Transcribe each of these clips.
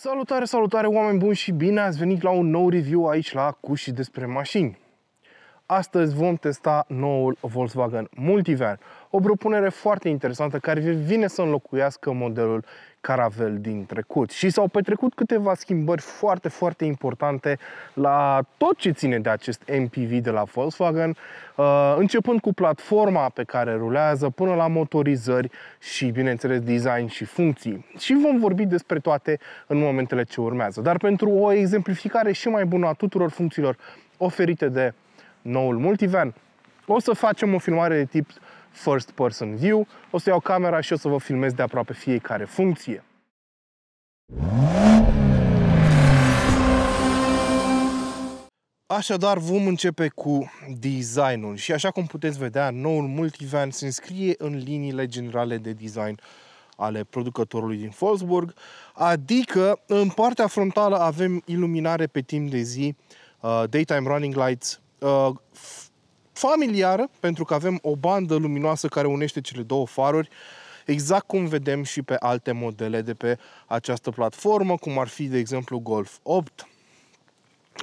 Salutare, salutare oameni buni și bine ați venit la un nou review aici la Cuși despre mașini. Astăzi vom testa noul Volkswagen Multivan, o propunere foarte interesantă care vine să înlocuiască modelul Caravel din trecut. Și s-au petrecut câteva schimbări foarte, foarte importante la tot ce ține de acest MPV de la Volkswagen, uh, începând cu platforma pe care rulează, până la motorizări și, bineînțeles, design și funcții. Și vom vorbi despre toate în momentele ce urmează. Dar pentru o exemplificare și mai bună a tuturor funcțiilor oferite de noul multivan, o să facem o filmare de tip first person view, o să iau camera și o să vă filmez de aproape fiecare funcție. Așadar, vom începe cu designul și așa cum puteți vedea, noul multivan se înscrie în liniile generale de design ale producătorului din Wolfsburg, adică în partea frontală avem iluminare pe timp de zi, uh, daytime running lights, uh, familiară, pentru că avem o bandă luminoasă care unește cele două faruri, exact cum vedem și pe alte modele de pe această platformă, cum ar fi, de exemplu, Golf 8.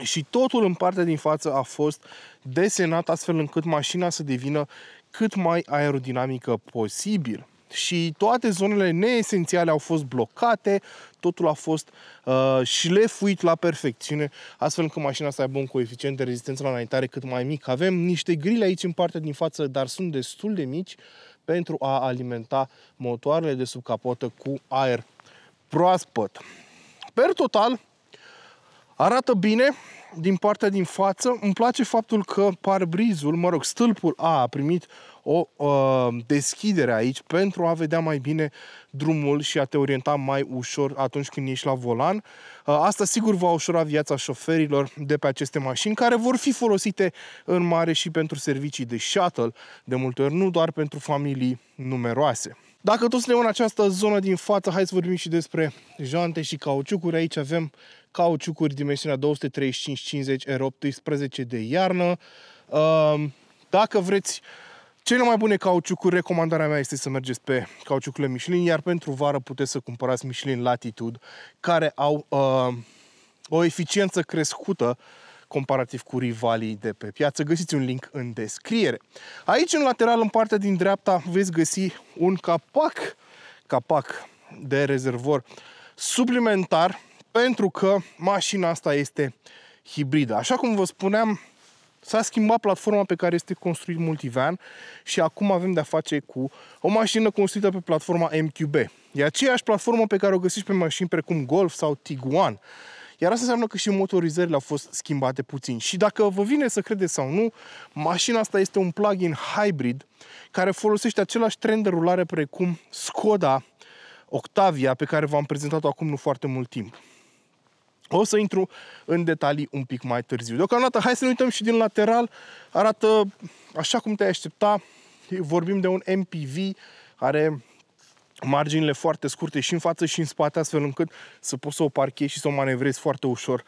Și totul în partea din față a fost desenat astfel încât mașina să devină cât mai aerodinamică posibil și toate zonele neesențiale au fost blocate, totul a fost uh, șlefuit la perfecțiune, astfel încât mașina să aibă un coeficient de rezistență la înaintare cât mai mic. Avem niște grile aici în partea din față, dar sunt destul de mici pentru a alimenta motoarele de sub capotă cu aer proaspăt. Per total, arată bine, din partea din față. Îmi place faptul că parbrizul, mă rog, stâlpul A a primit o uh, deschidere aici pentru a vedea mai bine drumul și a te orienta mai ușor atunci când ești la volan. Uh, asta sigur va ușura viața șoferilor de pe aceste mașini care vor fi folosite în mare și pentru servicii de shuttle, de multe ori nu doar pentru familii numeroase. Dacă tot suntem în această zonă din față, hai să vorbim și despre jante și cauciucuri. Aici avem cauciucuri dimensiunea 235-50 R18 de iarnă. Ehm, dacă vreți cele mai bune cauciucuri, recomandarea mea este să mergeți pe cauciucurile Michelin, iar pentru vară puteți să cumpărați Michelin Latitude, care au uh, o eficiență crescută comparativ cu rivalii de pe piață. Găsiți un link în descriere. Aici, în lateral, în partea din dreapta, veți găsi un capac, capac de rezervor suplimentar pentru că mașina asta este hibridă. Așa cum vă spuneam, s-a schimbat platforma pe care este construit Multivan și acum avem de-a face cu o mașină construită pe platforma MQB. E aceeași platformă pe care o găsiți pe mașini precum Golf sau Tiguan. Iar asta înseamnă că și motorizările au fost schimbate puțin. Și dacă vă vine să credeți sau nu, mașina asta este un plug-in hybrid care folosește același tren de rulare precum Skoda Octavia pe care v-am prezentat-o acum nu foarte mult timp. O să intru în detalii un pic mai târziu. Deocamdată, hai să ne uităm și din lateral. Arată așa cum te-ai aștepta. Vorbim de un MPV, are marginile foarte scurte și în față și în spate, astfel încât să poți să o parchezi și să o manevrezi foarte ușor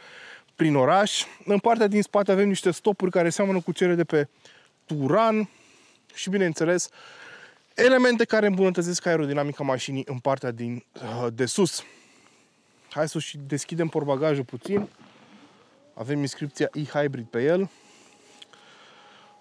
prin oraș. În partea din spate avem niște stopuri care seamănă cu cele de pe Turan și, bineînțeles, elemente care îmbunătățesc aerodinamica mașinii în partea din, uh, de sus. Hai să și deschidem porbagajul puțin. Avem inscripția e-hybrid pe el.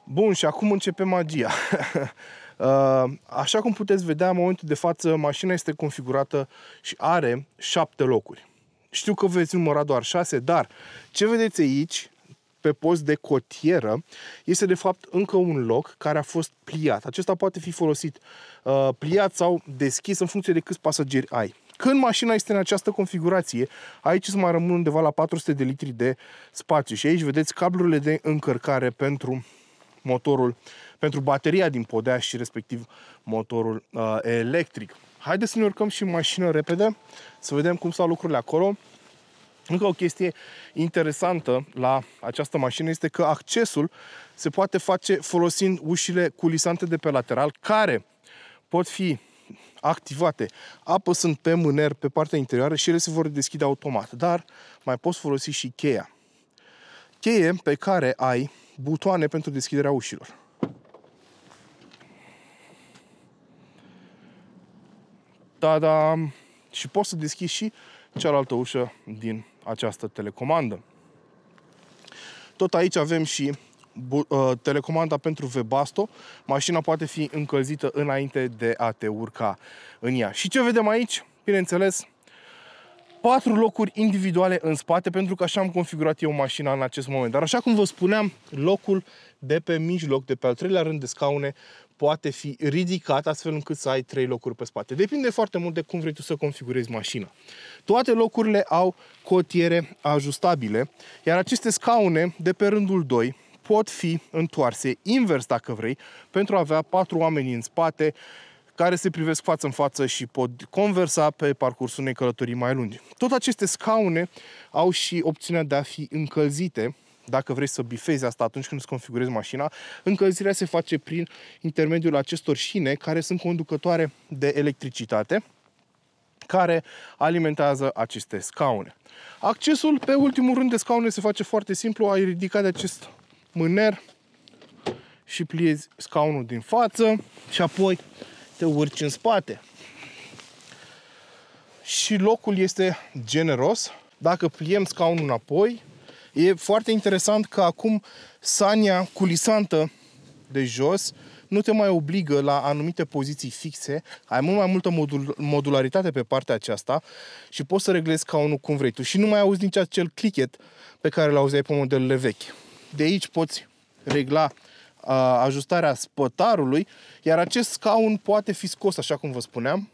Bun, și acum începe magia. Uh, așa cum puteți vedea, în momentul de față, mașina este configurată și are șapte locuri. Știu că veți număra doar șase, dar ce vedeți aici, pe post de cotieră, este de fapt încă un loc care a fost pliat. Acesta poate fi folosit uh, pliat sau deschis în funcție de câți pasageri ai. Când mașina este în această configurație, aici să mai rămân undeva la 400 de litri de spațiu și aici vedeți cablurile de încărcare pentru motorul, pentru bateria din podea și respectiv motorul uh, electric. Haideți să ne urcăm și în mașină repede, să vedem cum stau lucrurile acolo. Încă o chestie interesantă la această mașină este că accesul se poate face folosind ușile culisante de pe lateral, care pot fi activate apăsând pe mâner pe partea interioară și ele se vor deschide automat. Dar mai poți folosi și cheia. Cheie pe care ai butoane pentru deschiderea ușilor. Da, da. Și poți să deschizi și cealaltă ușă din această telecomandă. Tot aici avem și uh, telecomanda pentru Webasto. Mașina poate fi încălzită înainte de a te urca în ea. Și ce vedem aici? Bineînțeles, patru locuri individuale în spate, pentru că așa am configurat eu mașina în acest moment. Dar așa cum vă spuneam, locul de pe mijloc, de pe al treilea rând de scaune, poate fi ridicat astfel încât să ai trei locuri pe spate. Depinde foarte mult de cum vrei tu să configurezi mașina. Toate locurile au cotiere ajustabile, iar aceste scaune de pe rândul 2 pot fi întoarse invers dacă vrei, pentru a avea patru oameni în spate care se privesc față în față și pot conversa pe parcursul unei călătorii mai lungi. Tot aceste scaune au și opțiunea de a fi încălzite, dacă vrei să bifezi asta atunci când îți configurezi mașina, încălzirea se face prin intermediul acestor șine care sunt conducătoare de electricitate care alimentează aceste scaune. Accesul pe ultimul rând de scaune se face foarte simplu, ai ridicat de acest mâner și pliezi scaunul din față și apoi te urci în spate. Și locul este generos. Dacă pliem scaunul înapoi, e foarte interesant că acum sania culisantă de jos nu te mai obligă la anumite poziții fixe, ai mult mai multă modul, modularitate pe partea aceasta și poți să reglezi scaunul cum vrei tu și nu mai auzi nici acel clicket pe care l auzeai pe modelele vechi. De aici poți regla ajustarea spătarului, iar acest scaun poate fi scos, așa cum vă spuneam,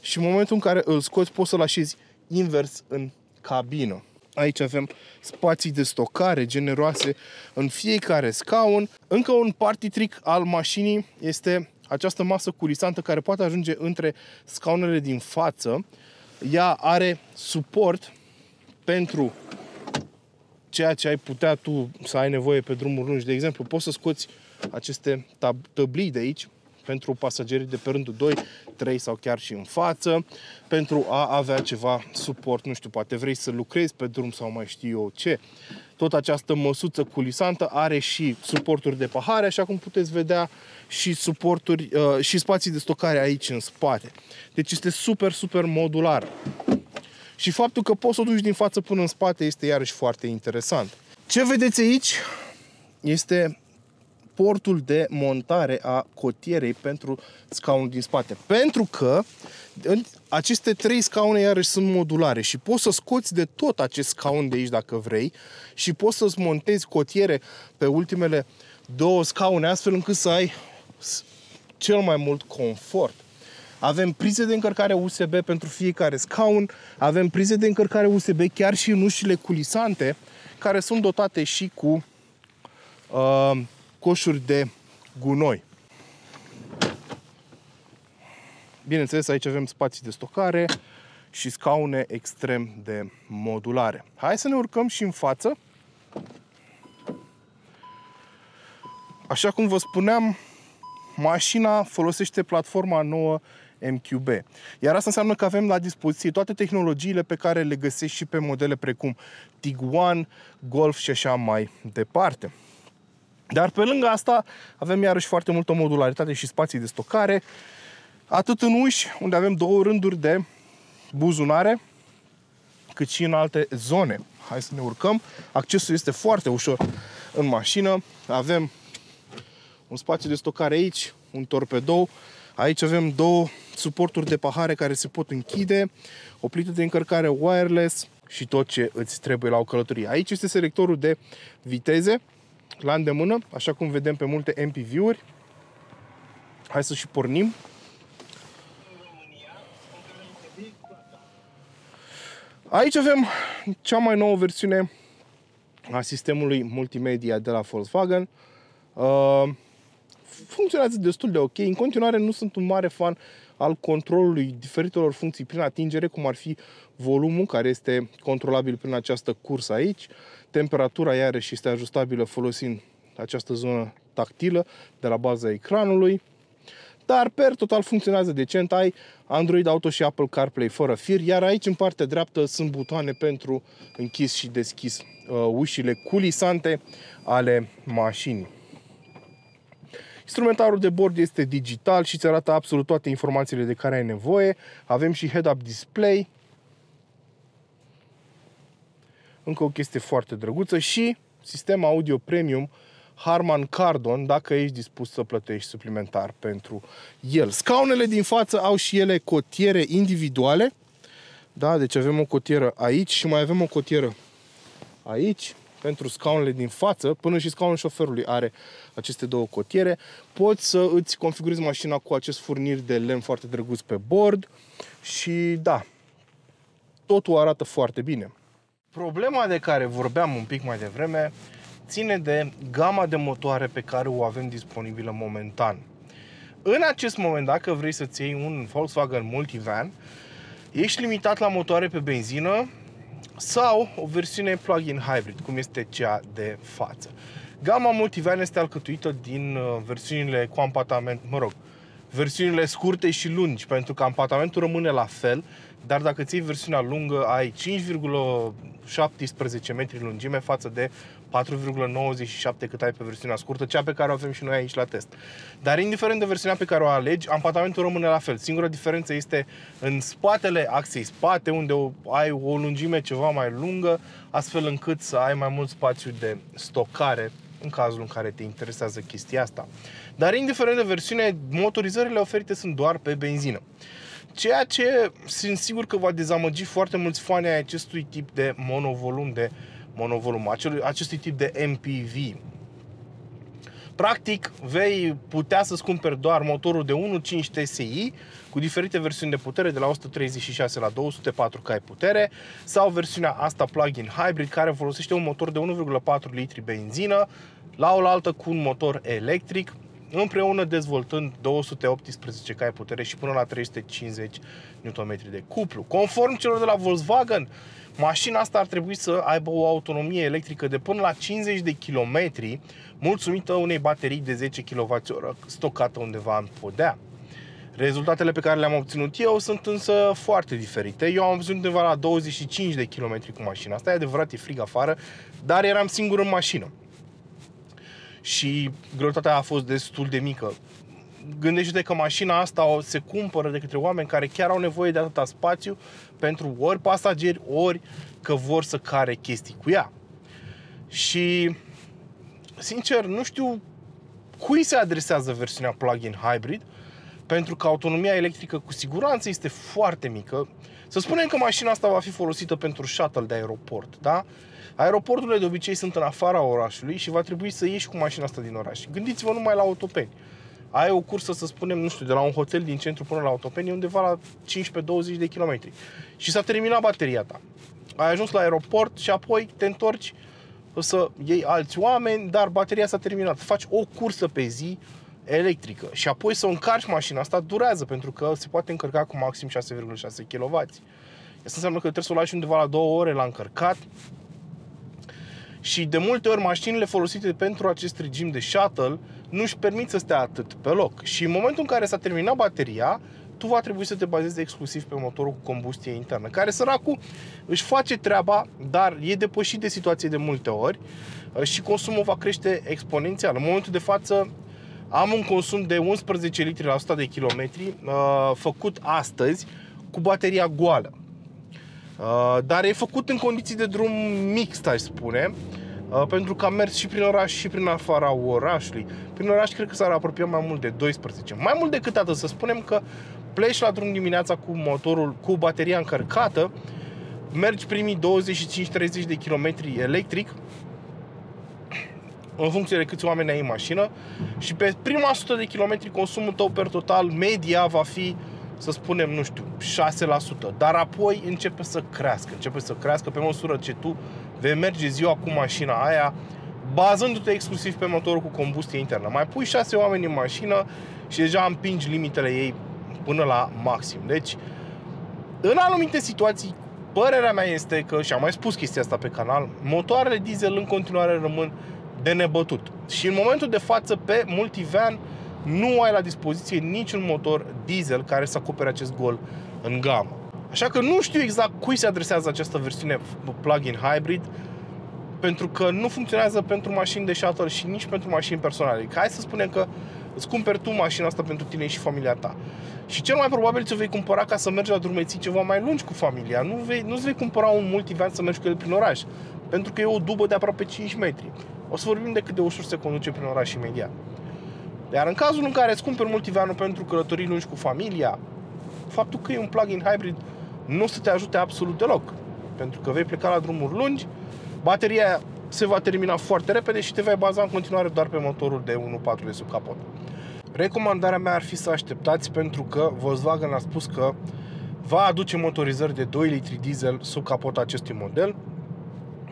și în momentul în care îl scoți poți să-l așezi invers în cabină. Aici avem spații de stocare generoase în fiecare scaun. Încă un party trick al mașinii este această masă curisantă care poate ajunge între scaunele din față. Ea are suport pentru ceea ce ai putea tu să ai nevoie pe drumuri lungi. De exemplu, poți să scoți aceste tab- tăblii de aici pentru pasagerii de pe rândul 2, 3 sau chiar și în față, pentru a avea ceva suport, nu știu, poate vrei să lucrezi pe drum sau mai știu eu ce. Tot această măsuță culisantă are și suporturi de pahare, așa cum puteți vedea, și suporturi uh, și spații de stocare aici în spate. Deci este super, super modular. Și faptul că poți să o duci din față până în spate este iarăși foarte interesant. Ce vedeți aici este portul de montare a cotierei pentru scaunul din spate. Pentru că aceste trei scaune iarăși sunt modulare și poți să scoți de tot acest scaun de aici dacă vrei și poți să-ți montezi cotiere pe ultimele două scaune astfel încât să ai cel mai mult confort. Avem prize de încărcare USB pentru fiecare scaun, avem prize de încărcare USB chiar și în ușile culisante, care sunt dotate și cu uh, coșuri de gunoi. Bineînțeles, aici avem spații de stocare și scaune extrem de modulare. Hai să ne urcăm și în față. Așa cum vă spuneam, mașina folosește platforma nouă MQB. Iar asta înseamnă că avem la dispoziție toate tehnologiile pe care le găsești și pe modele precum Tiguan, Golf și așa mai departe. Dar pe lângă asta avem iarăși foarte multă modularitate și spații de stocare, atât în uși, unde avem două rânduri de buzunare, cât și în alte zone. Hai să ne urcăm. Accesul este foarte ușor în mașină. Avem un spațiu de stocare aici, un torpedou. Aici avem două suporturi de pahare care se pot închide, o plită de încărcare wireless și tot ce îți trebuie la o călătorie. Aici este selectorul de viteze la îndemână, așa cum vedem pe multe MPV-uri. Hai să și pornim. Aici avem cea mai nouă versiune a sistemului multimedia de la Volkswagen. Uh, funcționează destul de ok. În continuare nu sunt un mare fan al controlului diferitelor funcții prin atingere, cum ar fi volumul, care este controlabil prin această cursă aici. Temperatura iarăși este ajustabilă folosind această zonă tactilă de la baza ecranului. Dar per total funcționează decent, ai Android Auto și Apple CarPlay fără fir, iar aici în partea dreaptă sunt butoane pentru închis și deschis uh, ușile culisante ale mașinii. Instrumentarul de bord este digital și îți arată absolut toate informațiile de care ai nevoie. Avem și head-up display Încă o chestie foarte drăguță și sistem audio premium Harman Kardon, dacă ești dispus să plătești suplimentar pentru el. Scaunele din față au și ele cotiere individuale. Da, deci avem o cotieră aici și mai avem o cotieră aici pentru scaunele din față, până și scaunul șoferului are aceste două cotiere. Poți să îți configurezi mașina cu acest furnir de lemn foarte drăguț pe bord și da, totul arată foarte bine. Problema de care vorbeam un pic mai devreme ține de gama de motoare pe care o avem disponibilă momentan. În acest moment, dacă vrei să-ți iei un Volkswagen Multivan, ești limitat la motoare pe benzină sau o versiune plug-in hybrid, cum este cea de față. Gama Multivan este alcătuită din uh, versiunile cu ampatament, mă rog, versiunile scurte și lungi, pentru că ampatamentul rămâne la fel, dar dacă ții versiunea lungă, ai 5,17 metri lungime față de 4,97 cât ai pe versiunea scurtă, cea pe care o avem și noi aici la test. Dar indiferent de versiunea pe care o alegi, ampatamentul rămâne la fel. Singura diferență este în spatele axei spate, unde ai o lungime ceva mai lungă, astfel încât să ai mai mult spațiu de stocare în cazul în care te interesează chestia asta. Dar indiferent de versiune, motorizările oferite sunt doar pe benzină. Ceea ce sunt sigur că va dezamăgi foarte mulți fani ai acestui tip de monovolum, de monovolum, acel, acestui tip de MPV. Practic, vei putea să-ți cumperi doar motorul de 1.5 TSI cu diferite versiuni de putere, de la 136 la 204 cai putere, sau versiunea asta plug-in hybrid, care folosește un motor de 1,4 litri benzină, la oaltă cu un motor electric, împreună dezvoltând 218 cai putere și până la 350 Nm de cuplu. Conform celor de la Volkswagen, mașina asta ar trebui să aibă o autonomie electrică de până la 50 de km, mulțumită unei baterii de 10 kWh stocată undeva în podea. Rezultatele pe care le-am obținut eu sunt însă foarte diferite. Eu am văzut undeva la 25 de km cu mașina asta, e adevărat, e frig afară, dar eram singur în mașină și greutatea a fost destul de mică. Gândește-te că mașina asta se cumpără de către oameni care chiar au nevoie de atâta spațiu pentru ori pasageri, ori că vor să care chestii cu ea. Și, sincer, nu știu cui se adresează versiunea plug-in hybrid, pentru că autonomia electrică cu siguranță este foarte mică. Să spunem că mașina asta va fi folosită pentru shuttle de aeroport, da? Aeroporturile de obicei sunt în afara orașului și va trebui să ieși cu mașina asta din oraș. Gândiți-vă numai la autopeni. Ai o cursă, să spunem, nu știu, de la un hotel din centru până la autopeni, undeva la 15-20 de kilometri. Și s-a terminat bateria ta. Ai ajuns la aeroport și apoi te întorci să iei alți oameni, dar bateria s-a terminat. Faci o cursă pe zi electrică și apoi să o încarci mașina asta durează pentru că se poate încărca cu maxim 6,6 kW. Asta înseamnă că trebuie să o lași undeva la 2 ore la încărcat și de multe ori mașinile folosite pentru acest regim de shuttle nu își permit să stea atât pe loc. Și în momentul în care s-a terminat bateria, tu va trebui să te bazezi exclusiv pe motorul cu combustie internă, care săracul își face treaba, dar e depășit de situație de multe ori uh, și consumul va crește exponențial. În momentul de față am un consum de 11 litri la 100 de kilometri uh, făcut astăzi cu bateria goală. Uh, dar e făcut în condiții de drum mixt, aș spune, uh, pentru că am mers și prin oraș și prin afara orașului. Prin oraș cred că s-ar apropia mai mult de 12. Mai mult decât atât, să spunem că pleci la drum dimineața cu motorul, cu bateria încărcată, mergi primii 25-30 de kilometri electric, în funcție de câți oameni ai în mașină și pe prima 100 de kilometri consumul tău per total media va fi să spunem, nu știu, 6%, dar apoi începe să crească, începe să crească pe măsură ce tu vei merge ziua cu mașina aia, bazându-te exclusiv pe motorul cu combustie internă. Mai pui 6 oameni în mașină și deja împingi limitele ei până la maxim. Deci, în anumite situații, părerea mea este că, și am mai spus chestia asta pe canal, motoarele diesel în continuare rămân de nebătut. Și în momentul de față, pe multivan, nu ai la dispoziție niciun motor diesel care să acopere acest gol în gamă. Așa că nu știu exact cui se adresează această versiune plug-in hybrid, pentru că nu funcționează pentru mașini de shuttle și nici pentru mașini personale. Hai să spunem că îți cumperi tu mașina asta pentru tine și familia ta. Și cel mai probabil ți-o vei cumpăra ca să mergi la drumeții ceva mai lungi cu familia. Nu vei, nu-ți vei cumpăra un multivan să mergi cu el prin oraș. Pentru că e o dubă de aproape 5 metri. O să vorbim de cât de ușor se conduce prin oraș imediat. Iar în cazul în care îți cumperi multivanul pentru călătorii lungi cu familia, faptul că e un plug-in hybrid nu o să te ajute absolut deloc. Pentru că vei pleca la drumuri lungi, bateria se va termina foarte repede și te vei baza în continuare doar pe motorul de 1.4 de sub capot. Recomandarea mea ar fi să așteptați pentru că Volkswagen a spus că va aduce motorizări de 2 litri diesel sub capota acestui model.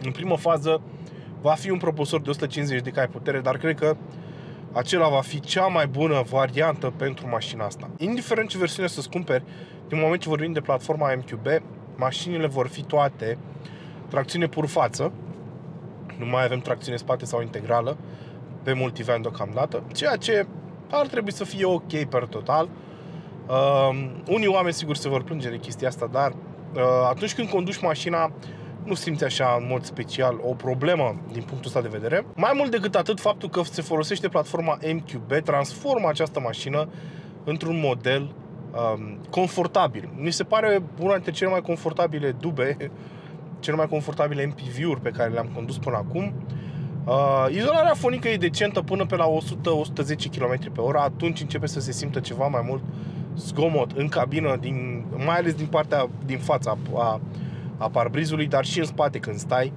În primă fază va fi un propulsor de 150 de cai putere, dar cred că acela va fi cea mai bună variantă pentru mașina asta. Indiferent ce versiune să-ți cumperi, din moment ce vorbim de platforma MQB, mașinile vor fi toate tracțiune pur față, nu mai avem tracțiune spate sau integrală pe multivan deocamdată, ceea ce ar trebui să fie ok per total. Uh, unii oameni sigur se vor plânge de chestia asta, dar uh, atunci când conduci mașina nu simți așa în mod special o problemă din punctul ăsta de vedere. Mai mult decât atât, faptul că se folosește platforma MQB transformă această mașină într-un model um, confortabil. Mi se pare una dintre cele mai confortabile dube, cele mai confortabile MPV-uri pe care le-am condus până acum. Uh, izolarea fonică e decentă până pe la 100-110 km pe oră, atunci începe să se simtă ceva mai mult zgomot în cabină, din, mai ales din partea din fața a, a parbrizului, dar și în spate când stai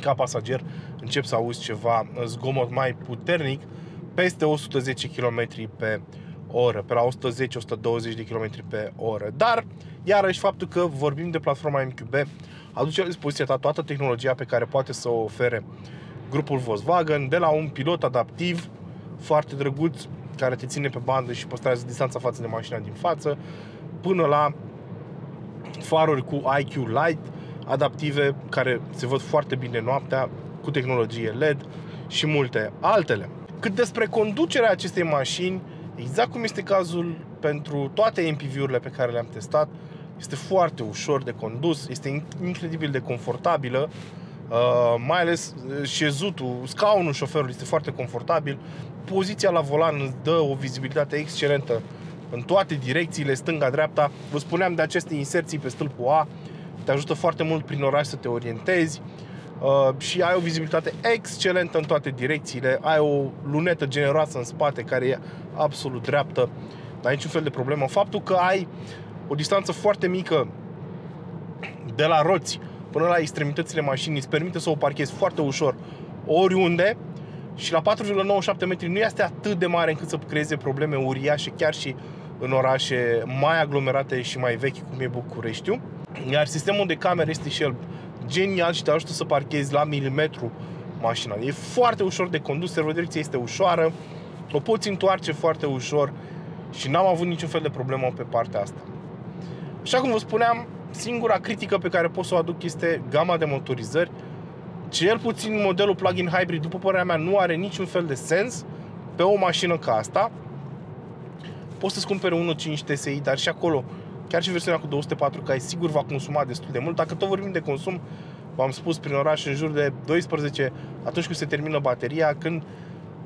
ca pasager, încep să auzi ceva zgomot mai puternic peste 110 km pe oră, pe la 110-120 de km pe oră. Dar, iarăși, faptul că vorbim de platforma MQB aduce la dispoziția ta toată tehnologia pe care poate să o ofere grupul Volkswagen, de la un pilot adaptiv foarte drăguț, care te ține pe bandă și păstrează distanța față de mașina din față, până la faruri cu IQ Light, adaptive, care se văd foarte bine noaptea, cu tehnologie LED și multe altele. Cât despre conducerea acestei mașini, exact cum este cazul pentru toate MPV-urile pe care le-am testat, este foarte ușor de condus, este incredibil de confortabilă, uh, mai ales uh, șezutul, scaunul șoferului este foarte confortabil, poziția la volan îți dă o vizibilitate excelentă în toate direcțiile, stânga-dreapta. Vă spuneam de aceste inserții pe stâlpul A, te ajută foarte mult prin oraș să te orientezi. Uh, și ai o vizibilitate excelentă în toate direcțiile, ai o lunetă generoasă în spate care e absolut dreaptă, n-ai niciun fel de problemă. Faptul că ai o distanță foarte mică de la roți până la extremitățile mașinii îți permite să o parchezi foarte ușor oriunde și la 4,97 metri nu este atât de mare încât să creeze probleme uriașe chiar și în orașe mai aglomerate și mai vechi cum e Bucureștiu. Iar sistemul de camere este și el genial și te ajută să parchezi la milimetru mașina. E foarte ușor de condus, servodirecția este ușoară, o poți întoarce foarte ușor și n-am avut niciun fel de problemă pe partea asta. Așa cum vă spuneam, singura critică pe care pot să o aduc este gama de motorizări. Cel puțin modelul plug-in hybrid, după părerea mea, nu are niciun fel de sens pe o mașină ca asta. Poți să-ți cumperi 1.5 TSI, dar și acolo, chiar și versiunea cu 204 cai, sigur va consuma destul de mult. Dacă tot vorbim de consum, v-am spus prin oraș în jur de 12 atunci când se termină bateria, când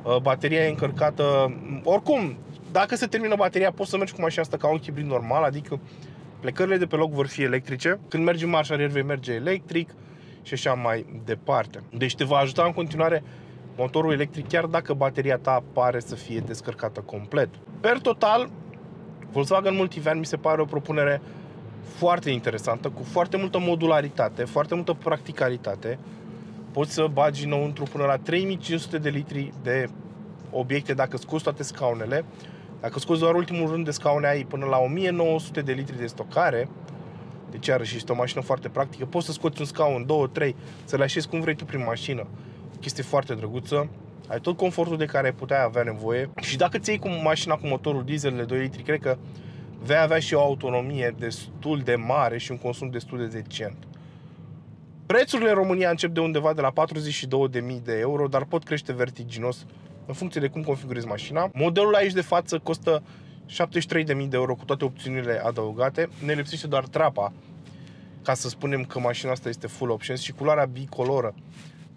uh, bateria e încărcată, oricum, dacă se termină bateria, poți să mergi cu mașina asta ca un hibrid normal, adică Plecările de pe loc vor fi electrice. Când mergi în marș arier vei merge electric și așa mai departe. Deci te va ajuta în continuare motorul electric chiar dacă bateria ta pare să fie descărcată complet. Per total, Volkswagen Multivan mi se pare o propunere foarte interesantă, cu foarte multă modularitate, foarte multă practicalitate. Poți să bagi înăuntru până la 3500 de litri de obiecte dacă scoți toate scaunele dacă scoți doar ultimul rând de scaune ai până la 1900 de litri de stocare, deci iarăși este o mașină foarte practică, poți să scoți un scaun, 2, 3, să le așezi cum vrei tu prin mașină. O chestie foarte drăguță. Ai tot confortul de care ai putea avea nevoie. Și dacă ți iei cu mașina cu motorul diesel de 2 litri, cred că vei avea și o autonomie destul de mare și un consum destul de decent. Prețurile în România încep de undeva de la 42.000 de euro, dar pot crește vertiginos în funcție de cum configurezi mașina. Modelul aici de față costă 73.000 de euro cu toate opțiunile adăugate. Ne lipsește doar trapa ca să spunem că mașina asta este full options și culoarea bicoloră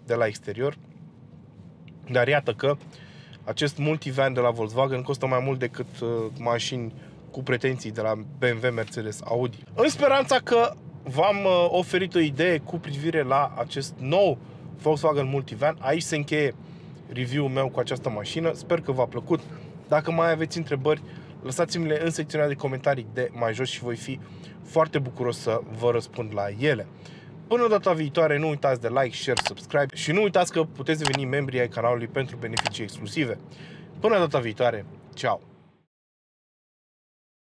de la exterior. Dar iată că acest multivan de la Volkswagen costă mai mult decât uh, mașini cu pretenții de la BMW, Mercedes, Audi. În speranța că v-am uh, oferit o idee cu privire la acest nou Volkswagen Multivan, aici se încheie review-ul meu cu această mașină. Sper că v-a plăcut. Dacă mai aveți întrebări, lăsați-mi-le în secțiunea de comentarii de mai jos și voi fi foarte bucuros să vă răspund la ele. Până data viitoare, nu uitați de like, share, subscribe și nu uitați că puteți deveni membri ai canalului pentru beneficii exclusive. Până data viitoare, ceau!